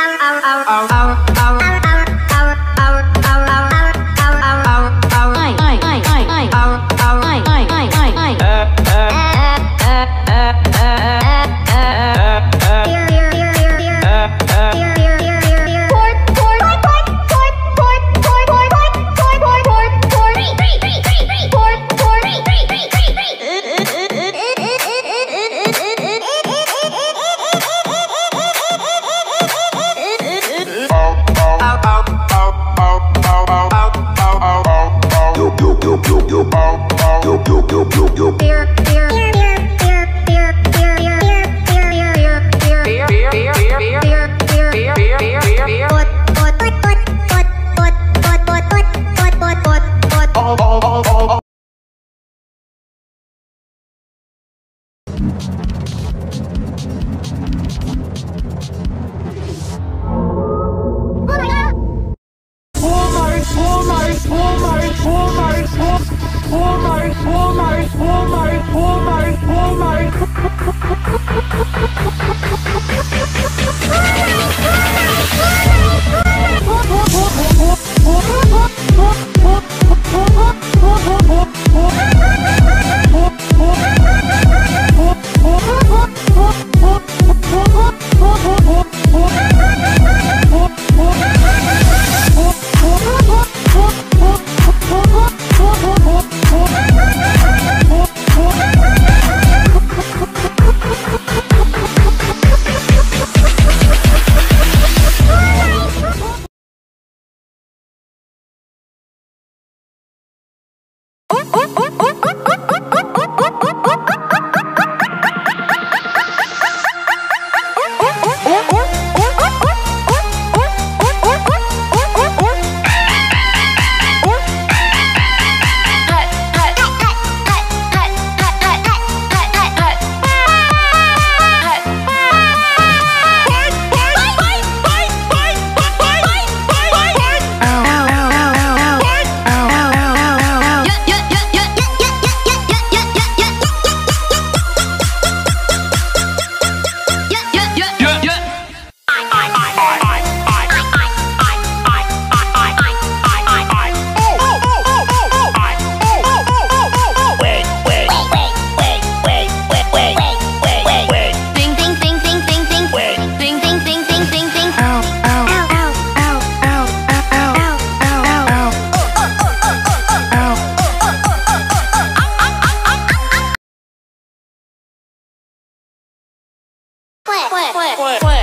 ow, ow, ow, ow, ow. You. beer. oh, oh. 怖い怖い